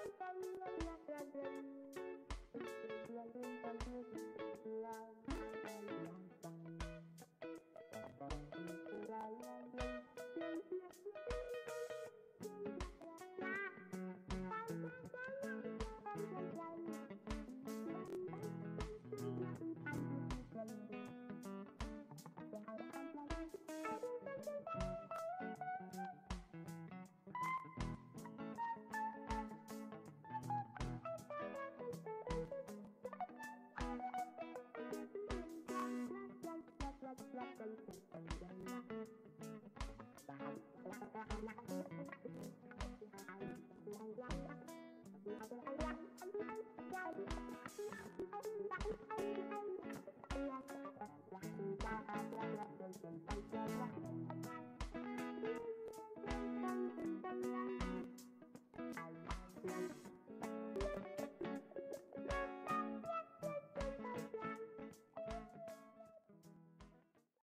やった! Thank you.